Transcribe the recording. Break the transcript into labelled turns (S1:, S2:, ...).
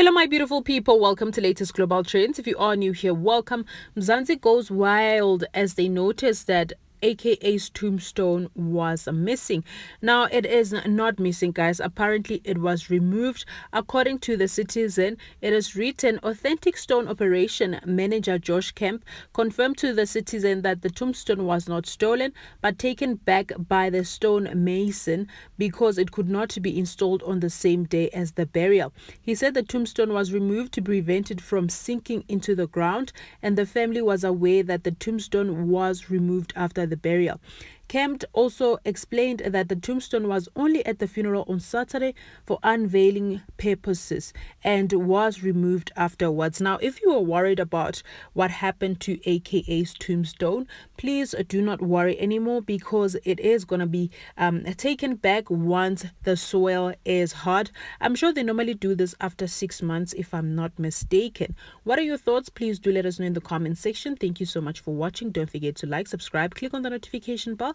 S1: Hello, my beautiful people. Welcome to latest global trends. If you are new here, welcome. Mzansi goes wild as they notice that AKA's tombstone was missing. Now, it is not missing, guys. Apparently, it was removed. According to the citizen, it is written Authentic Stone Operation Manager Josh Kemp confirmed to the citizen that the tombstone was not stolen but taken back by the stone mason because it could not be installed on the same day as the burial. He said the tombstone was removed to prevent it from sinking into the ground, and the family was aware that the tombstone was removed after the burial. Kemp also explained that the tombstone was only at the funeral on Saturday for unveiling purposes and was removed afterwards. Now, if you are worried about what happened to AKA's tombstone, please do not worry anymore because it is going to be um, taken back once the soil is hard. I'm sure they normally do this after six months, if I'm not mistaken. What are your thoughts? Please do let us know in the comment section. Thank you so much for watching. Don't forget to like, subscribe, click on the notification bell